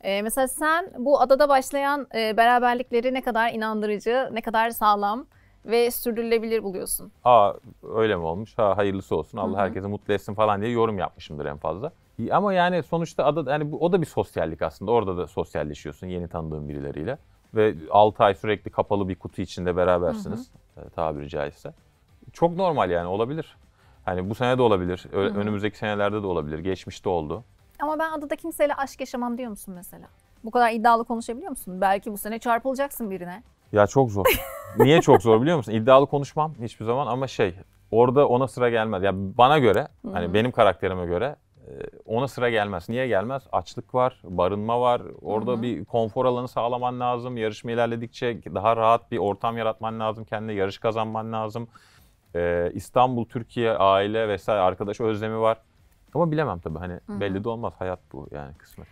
Ee, mesela sen bu adada başlayan e, beraberlikleri ne kadar inandırıcı, ne kadar sağlam ve sürdürülebilir buluyorsun? Aa öyle mi olmuş? Ha hayırlısı olsun. Allah Hı hı. herkese mutlu etsin falan diye yorum yapmışımdır en fazla. Ama yani sonuçta ada yani bu, o da bir sosyallik aslında. Orada da sosyalleşiyorsun yeni tanıdığın birileriyle. Ve 6 ay sürekli kapalı bir kutu içinde berabersiniz e, tabiri caizse. Çok normal yani olabilir. Hani bu sene de olabilir. Ö- Hı hı. Önümüzdeki senelerde de olabilir. Geçmişte oldu. Ama ben adada kimseyle aşk yaşamam diyor musun mesela? Bu kadar iddialı konuşabiliyor musun? Belki bu sene çarpılacaksın birine. Ya çok zor. Niye çok zor biliyor musun? İddialı konuşmam hiçbir zaman ama şey orada ona sıra gelmez. Ya bana göre hı. hani benim karakterime göre e, ona sıra gelmez. Niye gelmez? Açlık var, barınma var. Orada Hı hı. bir konfor alanı sağlaman lazım. Yarışma ilerledikçe daha rahat bir ortam yaratman lazım. Kendine yarış kazanman lazım. Ee, İstanbul, Türkiye, aile vesaire arkadaş özlemi var. Ama bilemem tabii hani hı. belli de olmaz. Hayat bu yani kısmet.